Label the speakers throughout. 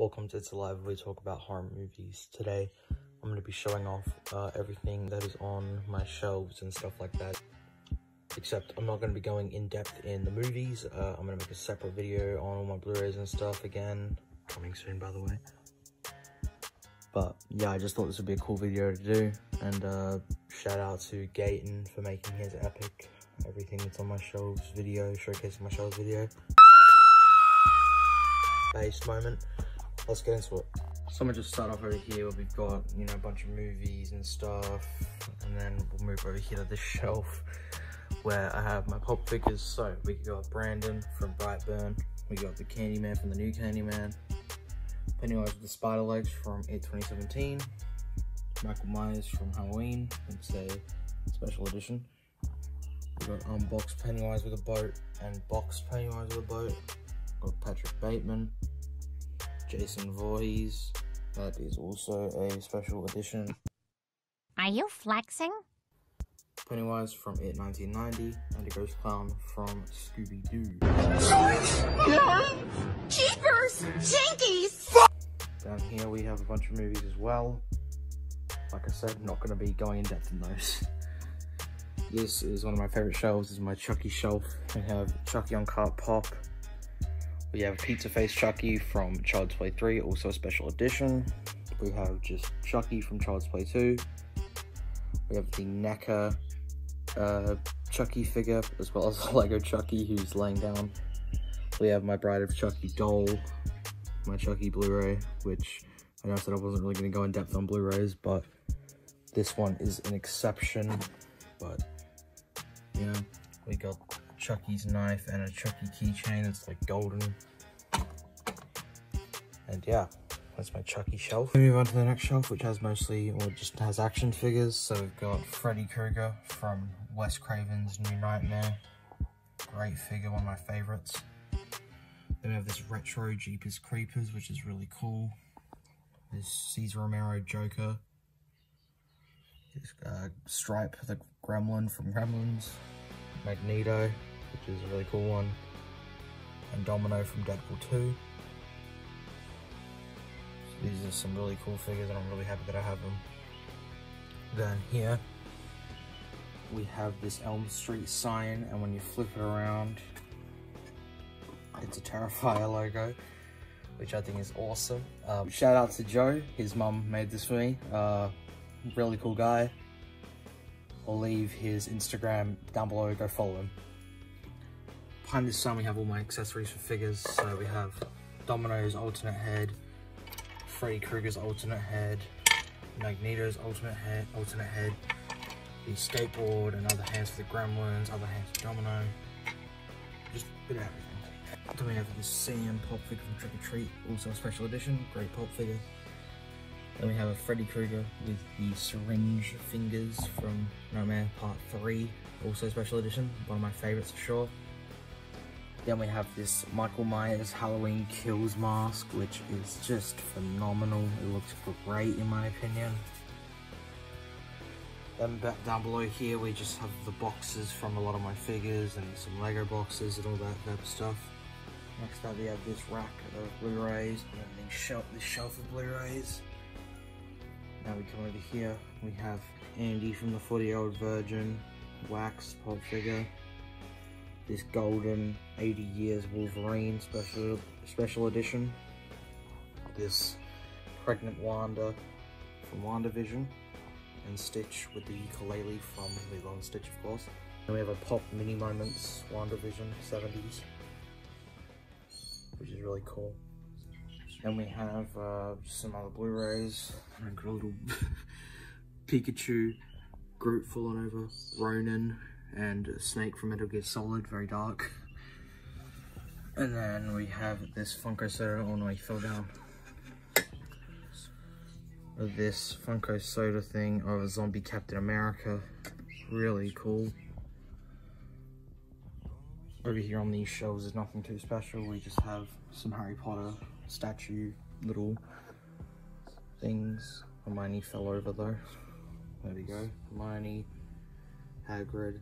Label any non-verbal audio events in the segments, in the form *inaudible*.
Speaker 1: Welcome to It's Alive, where we talk about horror movies. Today, I'm going to be showing off uh, everything that is on my shelves and stuff like that. Except, I'm not going to be going in depth in the movies. Uh, I'm going to make a separate video on all my Blu-rays and stuff again. Coming soon, by the way. But, yeah, I just thought this would be a cool video to do. And, uh, shout out to Gaten for making his epic everything that's on my shelves video, showcasing my shelves video. Based moment let's get into it. So I'm gonna just start off over here where we've got, you know, a bunch of movies and stuff. And then we'll move over here to this *laughs* shelf where I have my pop figures. So we got Brandon from Brightburn. We got the Candyman from the new Candyman. Pennywise with the spider legs from It 2017. Michael Myers from Halloween. It's say special edition. We got unboxed Pennywise with a boat and boxed Pennywise with a boat. Got Patrick Bateman, Jason Voorhees. That is also a special edition.
Speaker 2: Are you flexing?
Speaker 1: Pennywise from It 1990 and a Ghost Clown from Scooby-Doo.
Speaker 2: Jeepers! Jinkies!
Speaker 1: Down here we have a bunch of movies as well. Like I said, not going to be going in depth in those. This is one of my favorite shelves. This is my Chucky shelf. We have Chucky on Cart Pop, we have Pizza Face Chucky from Child's Play 3, also a special edition. We have just Chucky from Child's Play 2. We have the NECA uh, Chucky figure, as well as *laughs* Lego Chucky who's laying down. We have my Bride of Chucky doll, my Chucky Blu-ray, which I know I said I wasn't really going to go in depth on Blu-rays, but this one is an exception. But, yeah, we got Chucky's knife and a Chucky keychain. It's like golden. And yeah, that's my Chucky shelf. We move on to the next shelf, which has mostly, or just has action figures. So we've got Freddy Krueger from Wes Craven's New Nightmare. Great figure, one of my favorites. Then we have this retro Jeepers Creepers, which is really cool. This Cesar Romero Joker. This uh, Stripe, the Gremlin from Gremlins. Magneto, which is a really cool one. And Domino from Deadpool 2. So these are some really cool figures and I'm really happy that I have them. Then here, we have this Elm Street sign and when you flip it around, it's a Terrifier logo, which I think is awesome. Um, shout out to Joe, his mum made this for me. Uh, really cool guy. I'll leave his Instagram down below, go follow him. Behind this sign we have all my accessories for figures. So we have Domino's alternate head, Freddy Krueger's alternate head, Magneto's alternate head, alternate head, the skateboard and other hands for the Gremlins, other hands for Domino, just a bit of everything. Then we have the CM pop figure from Trick or Treat, also a special edition, great pop figure. Then we have a Freddy Krueger with the syringe fingers from Nightmare Part 3, also special edition, one of my favorites for sure. Then we have this Michael Myers Halloween Kills mask, which is just phenomenal. It looks great in my opinion. Then back down below here, we just have the boxes from a lot of my figures and some Lego boxes and all that type of stuff. Next up, we have this rack of Blu-rays and then this shelf, this shelf of Blu-rays. Now we come over here, we have Andy from the 40 Year Old Virgin, wax pop figure this golden 80 years Wolverine special special edition. This pregnant Wanda from WandaVision and Stitch with the ukulele from Lilo and Stitch of course. And we have a Pop Mini Moments WandaVision 70s which is really cool. And we have uh, some other Blu-rays and a little *laughs* Pikachu, Groot falling over, Ronan, and Snake from Metal Gear Solid, very dark. And then we have this Funko soda, oh no, he fell down. This Funko soda thing of a zombie Captain America, really cool. Over here on these shelves is nothing too special, we just have some Harry Potter statue little things. Hermione fell over though. There we go. Hermione, Hagrid,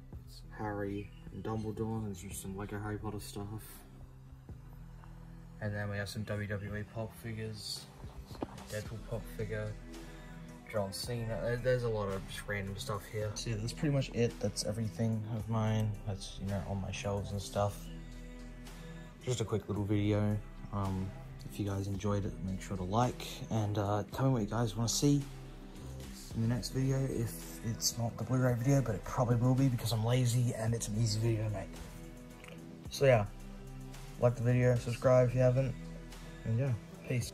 Speaker 1: Harry, and Dumbledore. There's just some Lego Harry Potter stuff. And then we have some WWE pop figures, Deadpool pop figure, John Cena. There's a lot of just random stuff here. See, that's pretty much it. That's everything of mine. That's, you know, on my shelves and stuff. Just a quick little video. Um, if you guys enjoyed it, make sure to like and uh, tell me what you guys want to see in the next video. If it's not the Blu-ray video, but it probably will be because I'm lazy and it's an easy video to make. So yeah, like the video, subscribe if you haven't, and yeah, peace.